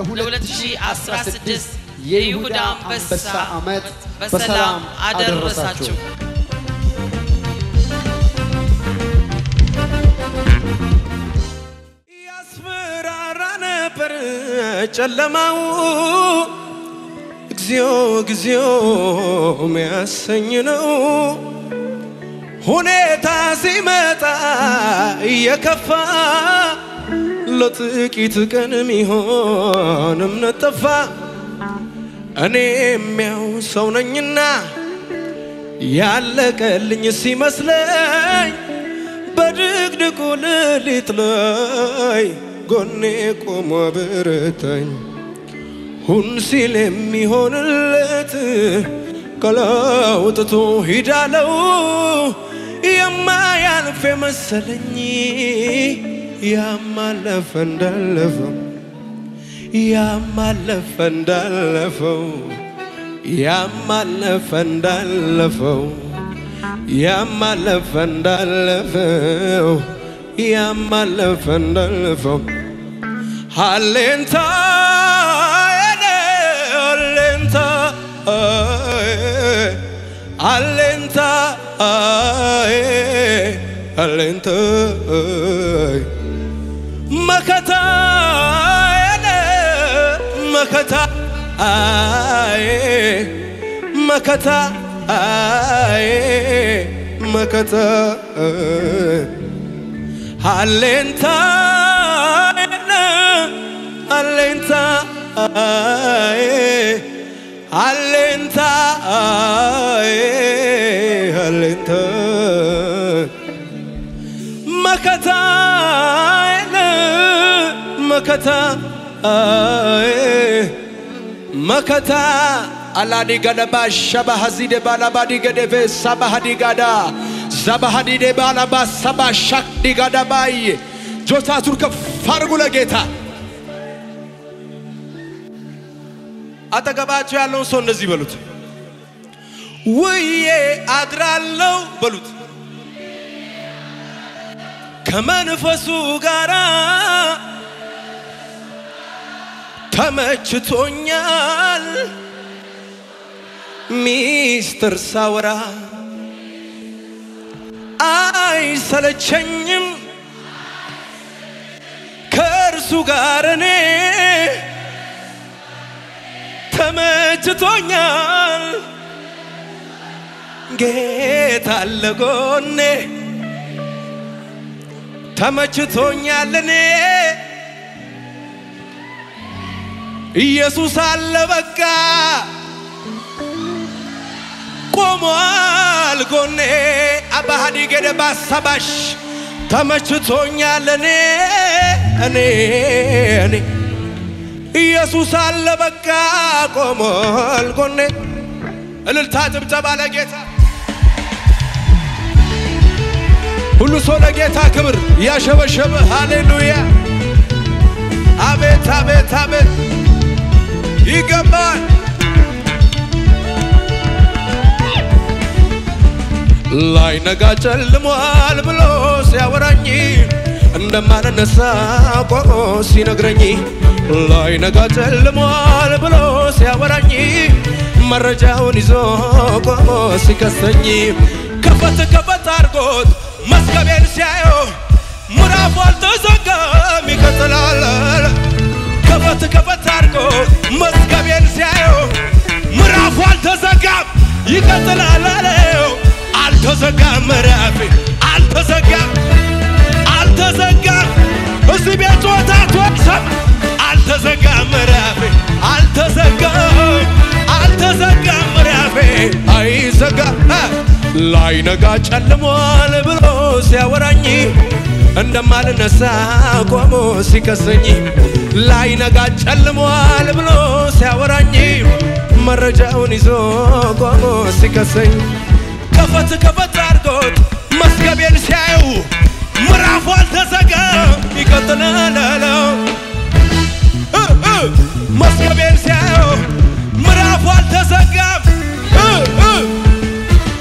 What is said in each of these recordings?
ለ2016 የይሁዳ አንበሳ ዓመት በሰላም አደረሳችሁ። ያስፈራራ ነበር ጨለማው እግዚኦ እግዚኦ ሚያሰኝ ነው። ሁኔታ ሲመጣ እየከፋ ለጥቂት ቀን ሚሆን እምነት ጠፋ። እኔም ያው ሰው ነኝና ያለቀልኝ ሲመስለኝ በድቅድቁ ሌሊት ላይ ጎኔ ቆሞ አበረታኝ። ሁን ሲል የሚሆንለት ከለውጥቶ ሂዳለው የማያልፍ የመሰለኝ ያማለፈ እንዳለፈው ያማለፈ እንዳለፈው ያማለፈ እንዳለፈው ያማለፈ እንዳለፈው ያማለፈ እንዳለፈው። ሃሌንታ ሃሌንታ ሃሌንታ ሃሌንታ መከታ መከታ መከታ መከታ ሃሌንታ ሃሌንታ ሃሌንታ መከታ መከታ። አላዲ ገደባ ሸባሃዚደ ባላባዲ ገደፌ ሳባሃዲ ጋዳ ዛባሃዲደ ባላባ ሰባ ሻክዲ ጋዳባይ ጆታቱን ከፍ አድርጉ ለጌታ። አጠገባቸው ያለውን ሰው እንደዚህ በሉት፣ ውዬ አድራለው በሉት። ከመንፈሱ ጋራ ተመችቶኛል። ሚስጥር ሳወራ አይሰለቸኝም ከእርሱ ጋር እኔ ተመችቶኛል። ጌታ አለ ተመችቶኛል እኔ ኢየሱስ አለ በቃ። ቆሟል ጎኔ አባሃዲ ገደ ባሳባሽ ተመችቶኛል እኔ እኔ እኔ። ኢየሱስ አለ በቃ ቆሟል ጎኔ። እልልታ ጭብጨባ ለጌታ። ሁሉ ሰው ለጌታ ክብር ያሸበሸበ ሃሌሉያ። አቤት አቤት አቤት ይገባል ላይ ነጋ ጨልሟል ብሎ ሲያወራኝ እንደማልነሳ ቆሞ ሲነግረኝ ላይ ነጋ ጨልሟል ብሎ ሲያወራኝ መረጃውን ይዞ ቆሞ ሲከሰኝ ከፈት ከፈት አድርጎት መዝገቤን ሲያየው ምዕራፉ አልተዘጋም ይቀጥላል። ከፈት ከፈት አድርጎ መዝገቤን ሲያየው ምዕራፉ አልተዘጋም ይቀጥላል አለው። አልተዘጋም ምዕራፌ አልተዘጋም አልተዘጋም። እዚህ ቤት ወታት ወቅሰም አልተዘጋም ምዕራፌ አልተዘጋም አልተዘጋም ምዕራፌ አይዘጋም ላይ ነጋ ጨልሟል ብሎ ሲያወራኝ እንደማልነሳ ቆሞ ሲከሰኝ ላይ ነጋ ጨልሟል ብሎ ሲያወራኝ መረጃውን ይዞ ቆሞ ሲከሰኝ ከፈት ከፈት አድርጎት መዝገቤን ሲያዩ ምዕራፉ አልተዘጋም ይቀጥላል አለው። ሲያዩ ምዕራፉ አልተዘጋም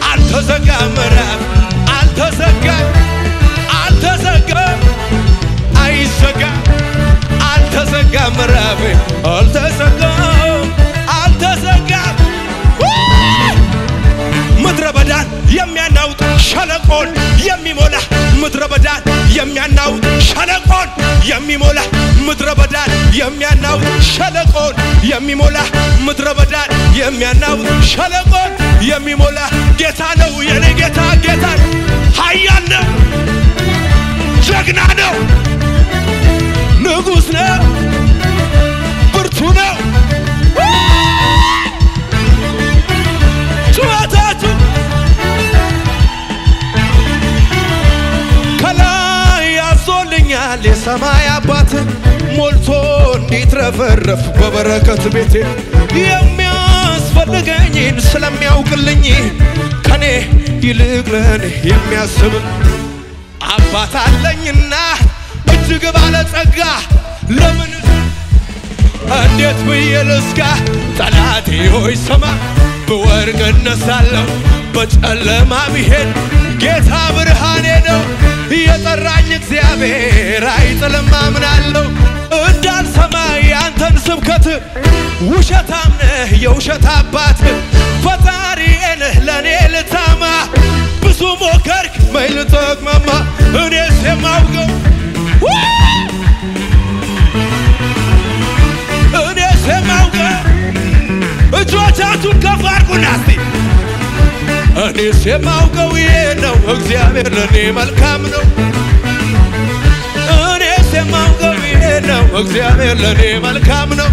አልተዘጋም ምዕራፍ አልተዘጋም አልተዘጋም፣ አይዘጋም፣ አልተዘጋም ምዕራቤ አልተዘጋም፣ አልተዘጋም። ምድረ በዳን የሚያናውጥ ሸለቆን የሚሞላ ምድረ በዳን የሚያናውጥ ሸለቆን የሚሞላ ምድረ በዳን የሚያናውጥ ሸለቆን የሚሞላ ምድረ በዳን የሚያናውጥ ሸለቆን የሚሞላ ጌታ ነው የኔ ጌታ ጌታ ኃያል ነው። ጀግና ነው፣ ንጉሥ ነው፣ ብርቱ ነው። ጩኸታችሁ ከላይ ያዞልኛል የሰማይ አባት ሞልቶ እንዲትረፈረፍ በበረከት ቤቴ የሚያስፈልገኝን ስለሚያውቅልኝ ከኔ ይልቅ ለኔ የሚያስብ አባት አለኝና እጅግ ባለጸጋ ለምን እንዴት ብዬ ልስጋ? ጠላቴ ሆይ ስማ፣ ብወድቅ እነሳለሁ፣ በጨለማ ብሄድ ጌታ ብርሃኔ ነው። የጠራኝ እግዚአብሔር አይጥልም አምናለሁ። እንዳልሰማ ያንተን ስብከት ውሸታም ነህ የውሸት አባት ልጠቅመማ እኔስ የማውቀው እኔስ የማውቀው እጆቻችሁን ከፍ አድርጉና እስቲ እኔስ የማውቀው ይሄ ነው እግዚአብሔር ለእኔ መልካም ነው። እኔስ የማውቀው ይሄ ነው እግዚአብሔር ለእኔ መልካም ነው።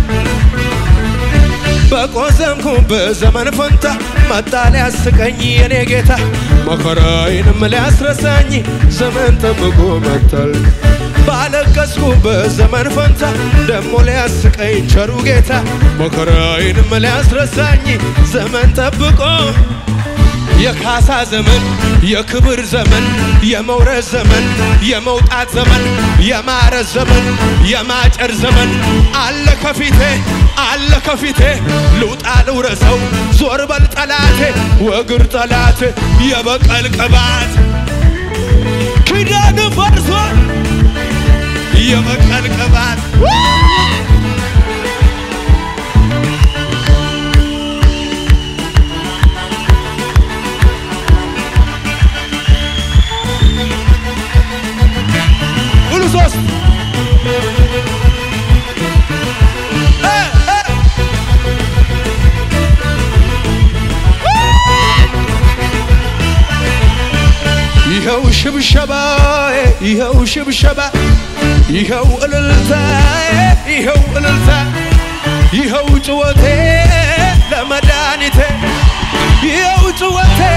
በቆዘምኩበት ዘመን ፈንታ መጣ ሊያስቀኝ የኔ ጌታ መከራዬንም ሊያስረሳኝ ዘመን ጠብቆ መጥቷል። ባለቀስኩበት ዘመን ፈንታ ደሞ ሊያስቀኝ ቸሩ ጌታ መከራዬንም ሊያስረሳኝ ዘመን ጠብቆ የካሳ ዘመን፣ የክብር ዘመን፣ የመውረስ ዘመን፣ የመውጣት ዘመን፣ የማረስ ዘመን፣ የማጨር ዘመን። አለ ከፊቴ አለ ከፊቴ ልውጣ ልውረሰው። ዞር በል ጠላቴ ወግር ጠላቴ የበቀል ቅባት። ኪዳን ፈርሶ የበቀል ቅባት الوسط يهو شبشبا يهو شبشبا يهو الالتا يهو الالتا يهو توتي لمدانتي يهو توتي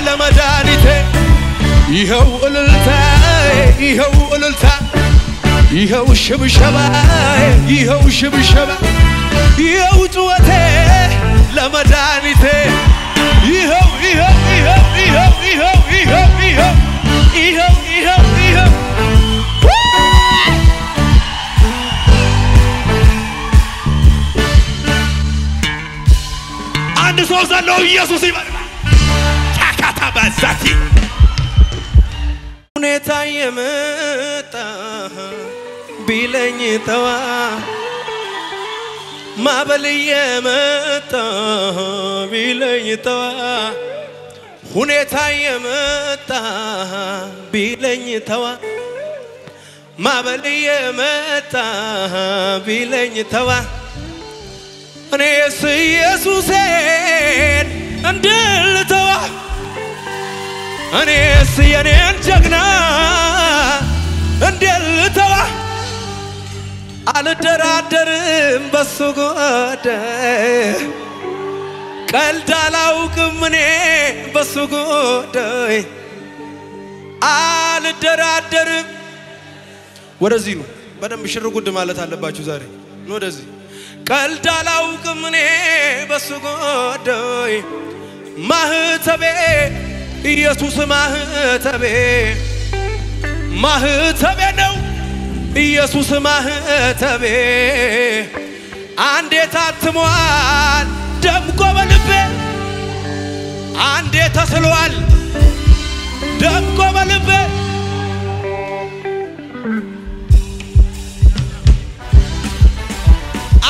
لمدانتي يهو الالتا ይኸው እልልታ ይኸው ሽብሸባ ይኸው ሽብሸባ ይኸው ጭወቴ ለመድኃኒቴ ይኸው ይኸው ይኸው ይኸው ይኸው ይኸው ይኸው ይኸው ይኸው ይኸው። አንድ ሰው ዘለው ኢየሱስ ይበል ጫካታ በዛቲ ሁኔታ የመጣ ቢለኝ ተዋ። ማበል የመጣ ቢለኝ ተዋ። ሁኔታ የመጣ ቢለኝ ተዋ። ማበል የመጣ ቢለኝ ተዋ። እኔስ ኢየሱሴን እንድል ተዋ እኔስ የኔን ጀግና እንዴት ልተዋ? አልደራደርም በሱ ጉዳይ። ቀልድ አላውቅም እኔ በሱ ጉዳይ። አልደራደርም። ወደዚህ ነው በደንብ ሽር ጉድ ማለት አለባችሁ ዛሬ። ወደዚህ። ቀልድ አላውቅም እኔ በሱ ጉዳይ። ማህተቤ ኢየሱስ ማህተቤ ማህተቤ ነው። ኢየሱስ ማህተቤ አንዴ ታትሟል ደምቆ በልቤ አንዴ ተስሏል ደምቆ በልቤ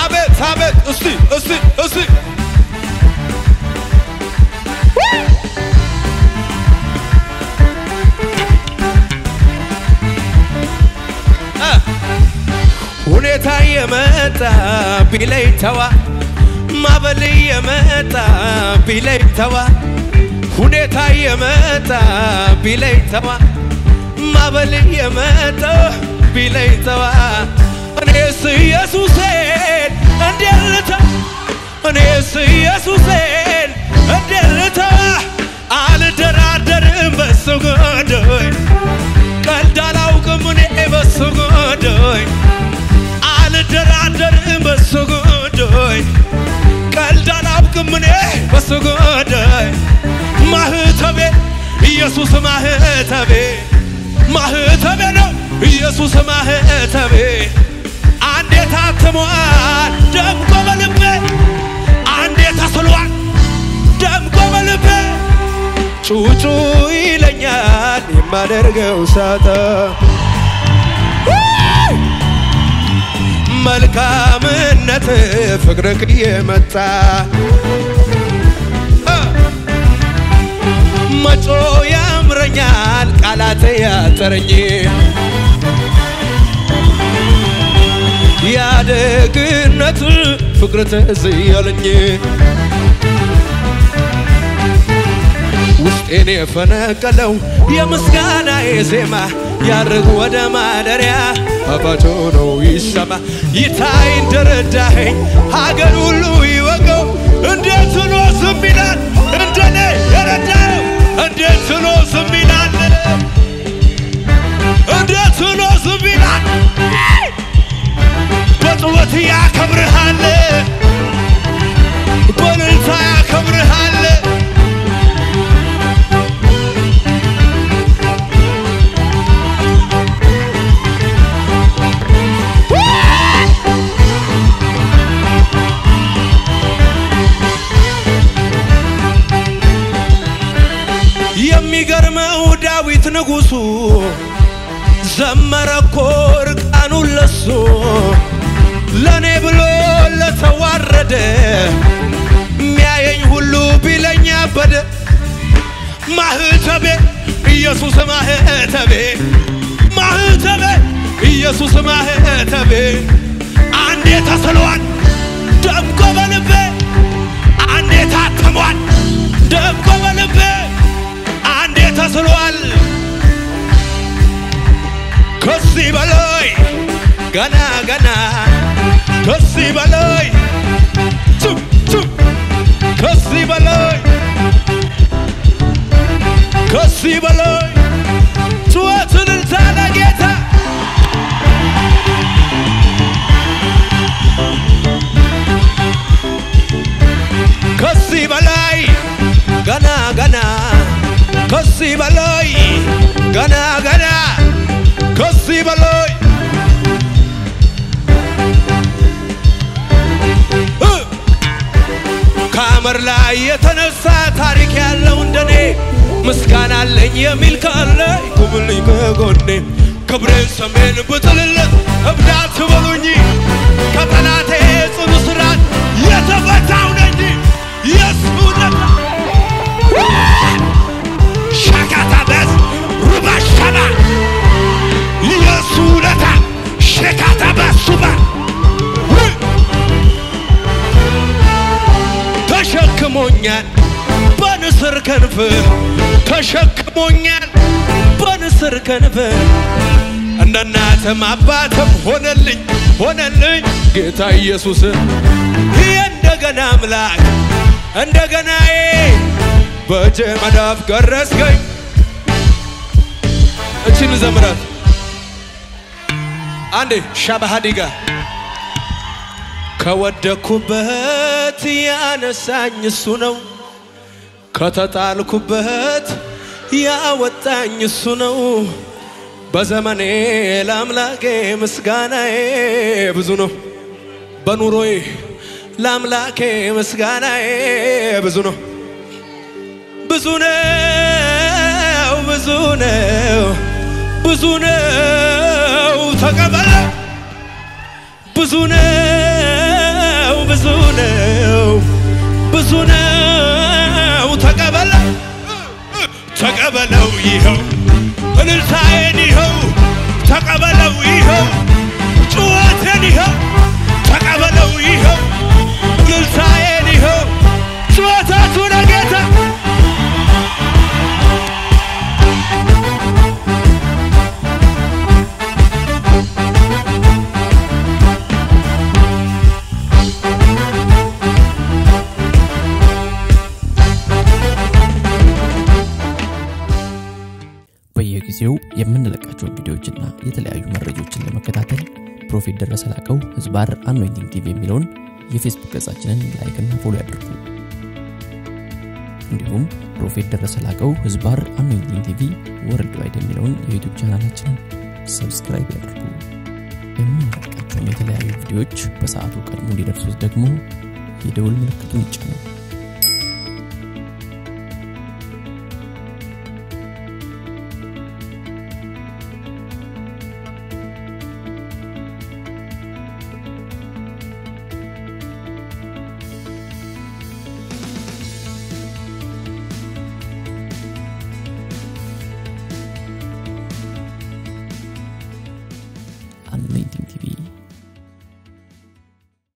አቤት አቤት እስቲ እስቲ እስቲ ሁኔታ የመጣ ቢለይ ተዋ ማበል የመጣ ቢለይ ተዋ ሁኔታ የመጣ ቢለይ ተዋ ማበል የመጣ ቢለይ ተዋ። እኔስ ኢየሱሴን እንዴት እኔስ ኢየሱሴን እንዴት አልደራደርም በሱ ጉዳይ ቀልድ አላውቅም እኔ በሱ ጉዳይ በሱ ጉዳይ? ቀልድ አላውቅም እኔ በሱ ጉዳይ። ማህተቤ ኢየሱስ ማህተቤ ማህተቤ ነው ኢየሱስ ማህተቤ። አንዴ ታትሟል ደምቆ በልቤ። አንዴ ተስሏል ደምቆ በልቤ። ጩጩ ይለኛል የማደርገው ሳጣ መልካምነት ፍቅርክ የመጣ መጮ ያምረኛል ቃላት ያጠረኝ ያደግነት ፍቅር ትዝ ያለኝ ውስጤን የፈነቀለው የምስጋና ዜማ ያርግ ወደ ማደሪያ። አባቶ ነው ይሰማ ይታይ እንደረዳኸኝ ሀገር ሁሉ ይወቀው እንዴት ኖ ዝም እንደኔ የሚገርመው ዳዊት ንጉሡ ዘመረ እኮ እርቃኑን ለሱ ለእኔ ብሎ ለተዋረደ ሚያየኝ ሁሉ ቢለኝ አበደ። ማህተቤ ኢየሱስ ማህተቤ ማህተቤ ኢየሱስ ማህተቤ አንዴ ተስሏል ደምቆ በልቤ አንዴ ታትሟል ደምቆ በልቤ ተስሏል ከዚህ በላይ ገና ገና ከዚህ በላይ ቹ ቹ ከዚህ በላይ ከዚህ በላይ ጩኸትን እልልታ ለጌታ ከዚህ በላይ ገና ገና ከዚህ በላይ ገና ገና ከዚህ በላይ ከአመር ላይ የተነሳ ታሪክ ያለው እንደኔ ምስጋና አለኝ የሚል ካለ ይቁምልኝ ከጎኔ ክብሬን ሰሜን ብጥልለት እብዳት በሉኝ ከጠላቴ ተሸክሞኛል። በንስር ክንፍ ተሸክሞኛል። በንስር ክንፍ እንደ እናትም አባትም ሆነልኝ ሆነልኝ ጌታ ኢየሱስ። ይህ እንደገና አምላክ እንደገናዬ በእጅ መዳፍ ገረስከኝ እችን ዘምራት። አንዴ ሻባሃዲጋ። ከወደኩበት ያነሳኝ እሱ ነው። ከተጣልኩበት ያወጣኝ እሱ ነው። በዘመኔ ለአምላኬ ምስጋናዬ ብዙ ነው። በኑሮዬ ለአምላኬ ምስጋናዬ ብዙ ነው። ብዙ ነው ብዙ ነው ብዙ ነው። ተቀበለ ብዙ ነው ብዙ ነው ተቀበለ ተቀበለው ይኸው። እልልታዬን ይኸው ተቀበለው ይኸው። ጩኸቴን ይኸው ተቀበለው ይኸው። ልልታዬን ይኸው ጩኸታቱ የምንለቃቸውን ቪዲዮዎችና የተለያዩ መረጃዎችን ለመከታተል Prophet ደረሰ ላቀው ህዝባር Anointing TV የሚለውን የፌስቡክ ገጻችንን like ና follow ያድርጉ። እንዲሁም Prophet ደረሰ ላቀው ህዝባር Anointing TV worldwide የሚለውን የዩቱብ ቻናላችንን subscribe ያድርጉ። የምንለቃቸውን የተለያዩ ቪዲዮዎች በሰዓቱ ቀድሞ እንዲደርሱት ደግሞ የደውል ምልክቱን ይጫኑ